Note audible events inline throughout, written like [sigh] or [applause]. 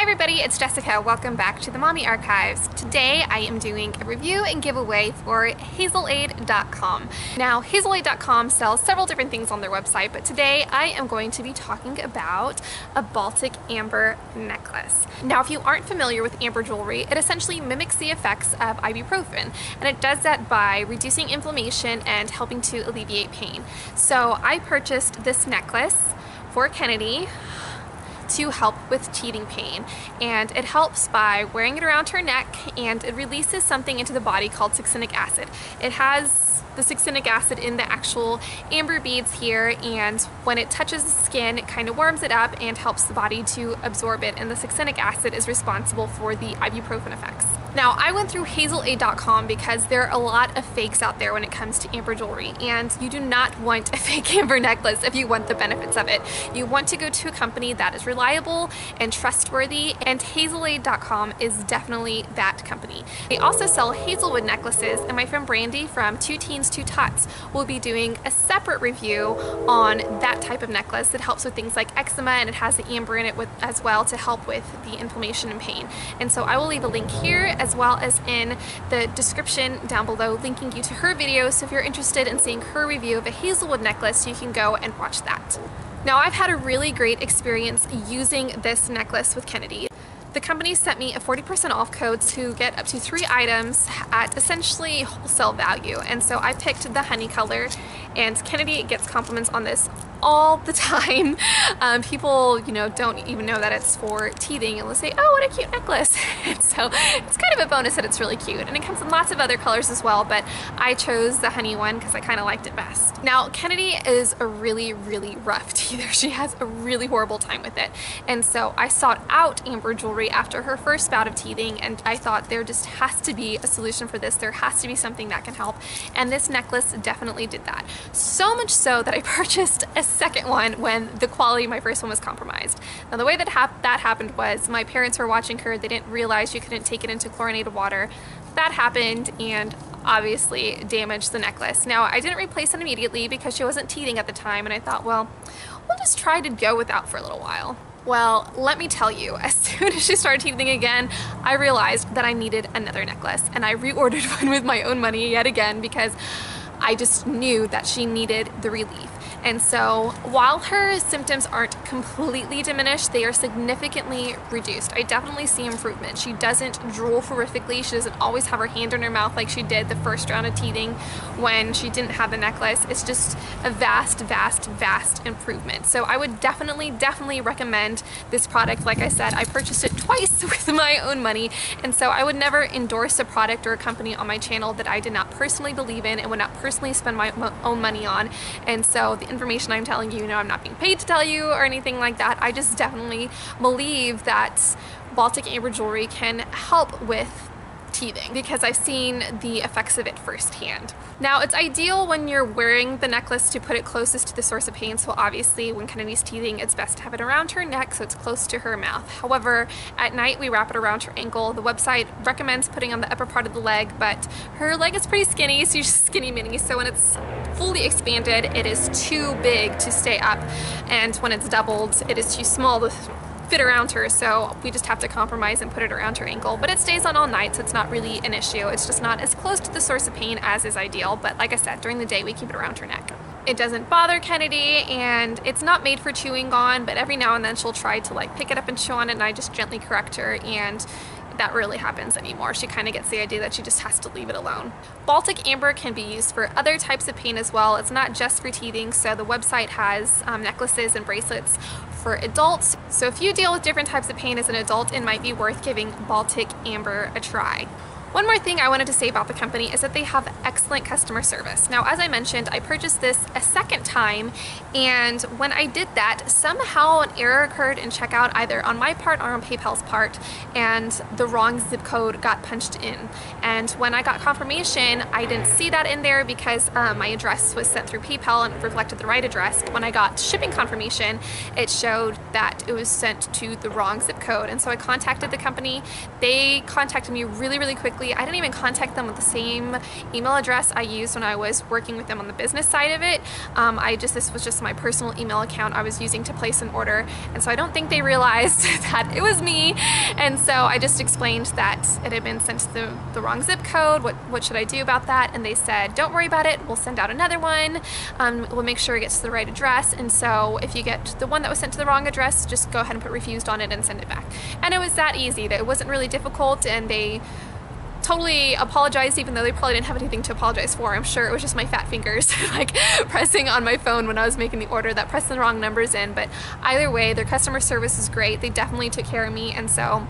Hi everybody, it's Jessica. Welcome back to the Mommy Archives. Today I am doing a review and giveaway for hazelaid.com. Now hazelaid.com sells several different things on their website, but today I am going to be talking about a Baltic Amber necklace. Now if you aren't familiar with amber jewelry, it essentially mimics the effects of ibuprofen, and it does that by reducing inflammation and helping to alleviate pain. So I purchased this necklace for Kennedy to help with teething pain and it helps by wearing it around her neck and it releases something into the body called succinic acid. It has the succinic acid in the actual amber beads here and when it touches the skin it kind of warms it up and helps the body to absorb it and the succinic acid is responsible for the ibuprofen effects. Now I went through hazelaid.com because there are a lot of fakes out there when it comes to amber jewelry and you do not want a [laughs] fake amber necklace if you want the benefits of it. You want to go to a company that is reliable and trustworthy and hazelaid.com is definitely that company. They also sell hazelwood necklaces and my friend Brandy from Two Teens Two Tots will be doing a separate review on that type of necklace that helps with things like eczema and it has the amber in it with, as well to help with the inflammation and pain. And so I will leave a link here as well as in the description down below linking you to her video so if you're interested in seeing her review of a hazelwood necklace you can go and watch that. Now I've had a really great experience using this necklace with Kennedy. The company sent me a 40% off code to get up to three items at essentially wholesale value. And so I picked the honey color and Kennedy gets compliments on this all the [laughs] time. Um, people, you know, don't even know that it's for teething and they'll say, oh, what a cute necklace. [laughs] so it's kind of a bonus that it's really cute. And it comes in lots of other colors as well, but I chose the honey one because I kind of liked it best. Now, Kennedy is a really, really rough [laughs] teether. She has a really horrible time with it. And so I sought out amber jewelry after her first bout of teething and I thought there just has to be a solution for this. There has to be something that can help. And this necklace definitely did that. So much so that I [laughs] purchased a second one when the quality of my first one was compromised. Now the way that hap that happened was my parents were watching her, they didn't realize you couldn't take it into chlorinated water. That happened and obviously damaged the necklace. Now I didn't replace it immediately because she wasn't teething at the time and I thought well we'll just try to go without for a little while. Well, let me tell you, [laughs] as soon as she started teething again, I realized that I needed another necklace and I reordered [laughs] one with my own money yet again because I just knew that she needed the relief. And so while her symptoms aren't completely diminished, they are significantly reduced. I definitely see improvement. She doesn't drool horrifically. She doesn't always have her hand in her mouth like she did the first round of teething when she didn't have the necklace. It's just a vast, vast, vast improvement. So I would definitely, definitely recommend this product. Like I said, I purchased it twice [laughs] with my own money. And so I would never endorse a product or a company on my channel that I did not personally believe in and would not personally spend my own money on. And so the information I'm telling you, you know, I'm not being paid to tell you or anything like that. I just definitely believe that Baltic Amber Jewelry can help with teething because I've seen the effects of it firsthand. Now it's ideal when you're wearing the necklace to put it closest to the source of pain so obviously when Kennedy's teething it's best to have it around her neck so it's close to her mouth. However at night we wrap it around her ankle. The website recommends putting on the upper part of the leg but her leg is pretty skinny so she's skinny mini so when it's fully expanded it is too big to stay up and when it's doubled it is too small to fit around her so we just have to compromise and put it around her ankle. But it stays on all night so it's not really an issue. It's just not as close to the source of pain as is ideal but like I said during the day we keep it around her neck. It doesn't bother Kennedy and it's not made for chewing on but every now and then she'll try to like pick it up and chew on it and I just gently correct her and that really happens anymore. She kind of gets the idea that she just has to leave it alone. Baltic Amber can be used for other types of pain as well. It's not just for teething, so the website has um, necklaces and bracelets for adults. So if you deal with different types of pain as an adult, it might be worth giving Baltic Amber a try. One more thing I wanted to say about the company is that they have excellent customer service. Now, as I mentioned, I purchased this a second time, and when I did that, somehow an error occurred in checkout either on my part or on PayPal's part, and the wrong zip code got punched in. And when I got confirmation, I didn't see that in there because uh, my address was sent through PayPal and reflected the right address. But when I got shipping confirmation, it showed that it was sent to the wrong zip code. And so I contacted the company. They contacted me really, really quickly I didn't even contact them with the same email address I used when I was working with them on the business side of it. Um, I just, this was just my personal email account I was using to place an order. And so I don't think they [laughs] realized [laughs] that it was me. And so I just explained that it had been sent to the, the wrong zip code. What, what should I do about that? And they said, don't worry about it. We'll send out another one. Um, we'll make sure it gets to the right address. And so if you get the one that was sent to the wrong address, just go ahead and put refused on it and send it back. And it was that easy that it wasn't really difficult and they totally apologized even though they probably didn't have anything to apologize for. I'm sure it was just my fat fingers [laughs] like pressing on my phone when I was making the order that pressed the wrong numbers in. But either way, their customer service is great. They definitely took care of me and so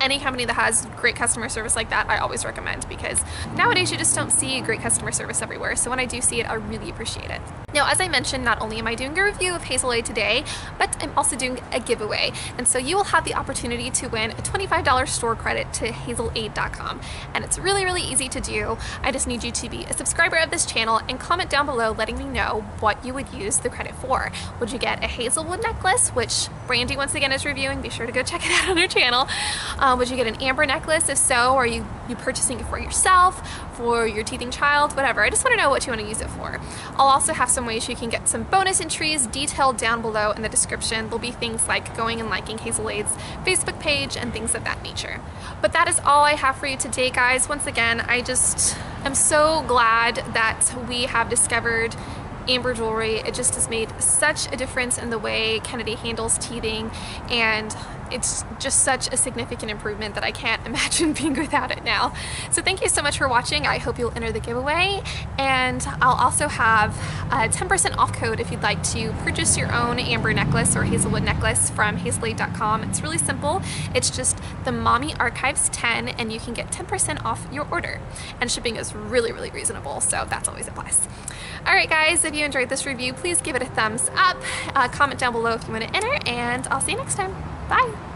any company that has great customer service like that, I always recommend because nowadays you just don't see great customer service everywhere. So when I do see it, I really appreciate it. Now, as I mentioned, not only am I doing a review of Hazelaid today, but I'm also doing a giveaway. And so you will have the opportunity to win a $25 store credit to hazelaid.com. And it's really, really easy to do. I just need you to be a subscriber of this channel and comment down below letting me know what you would use the credit for. Would you get a hazelwood necklace, which Brandy once again is reviewing. Be sure to go check it out on her channel. Um, would you get an amber necklace? If so, are you, you purchasing it for yourself, for your teething child, whatever. I just want to know what you want to use it for. I'll also have some ways you can get some bonus entries detailed down below in the description. There'll be things like going and liking Hazelaid's Facebook page and things of that nature. But that is all I have for you today, guys. Once again, I just am so glad that we have discovered amber jewelry. It just has made such a difference in the way Kennedy handles teething and it's just such a significant improvement that I can't [laughs] imagine being without it now. So thank you so much for watching. I hope you'll enter the giveaway and I'll also have a 10% off code if you'd like to purchase your own amber necklace or hazelwood necklace from hazelaid.com. It's really simple. It's just the Mommy Archives 10 and you can get 10% off your order. And shipping is really, really reasonable, so that's always a plus. Alright guys, if you enjoyed this review, please give it a thumbs up. Uh, comment down below if you want to enter, and I'll see you next time. Bye!